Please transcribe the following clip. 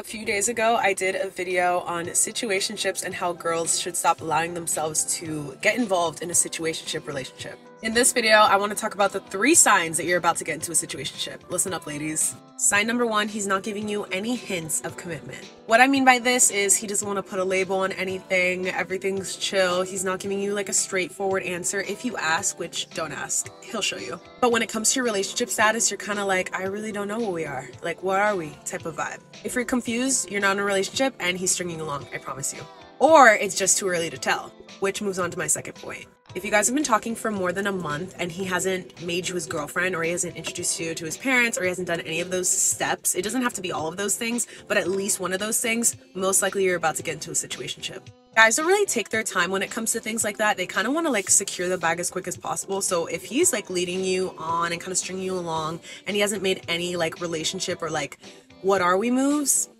A few days ago, I did a video on situationships and how girls should stop allowing themselves to get involved in a situationship relationship. In this video, I want to talk about the three signs that you're about to get into a situationship. Listen up, ladies. Sign number one, he's not giving you any hints of commitment. What I mean by this is he doesn't want to put a label on anything, everything's chill, he's not giving you like a straightforward answer. If you ask, which don't ask, he'll show you. But when it comes to your relationship status, you're kind of like, I really don't know what we are. Like, what are we? type of vibe. If you're confused, you're not in a relationship and he's stringing along, I promise you. Or it's just too early to tell, which moves on to my second point. If you guys have been talking for more than a month and he hasn't made you his girlfriend or he hasn't introduced you to his parents or he hasn't done any of those steps, it doesn't have to be all of those things, but at least one of those things, most likely you're about to get into a situationship. Guys don't really take their time when it comes to things like that. They kind of want to like secure the bag as quick as possible. So if he's like leading you on and kind of stringing you along and he hasn't made any like relationship or like what are we moves,